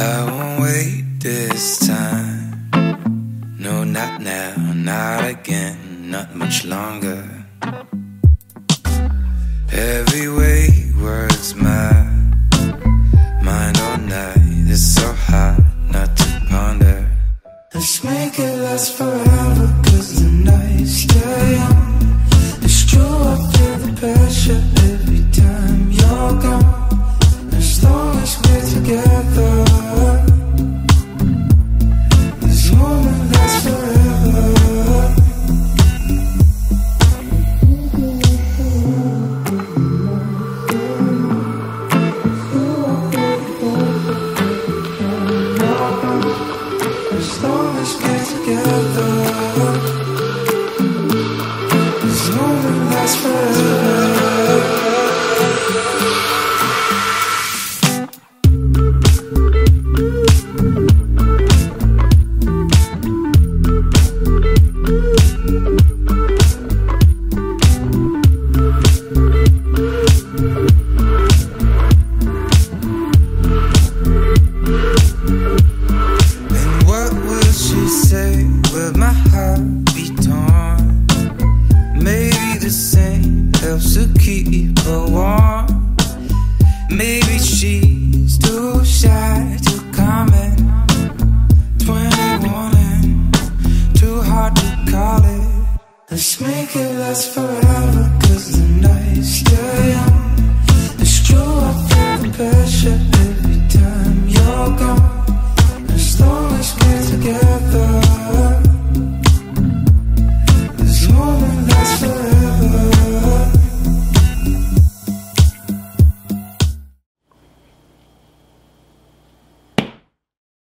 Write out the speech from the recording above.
I won't wait this time. No, not now, not again, not much longer. Every wayword's my mind all night. It's so hard not to ponder. Let's make it last forever, cause the nights stay young. Forever. Say? Will my heart be torn? Maybe the same helps to keep her warm. Maybe she's too shy to comment. 21 and too hard to call it. Let's make it last forever, cause the nights stay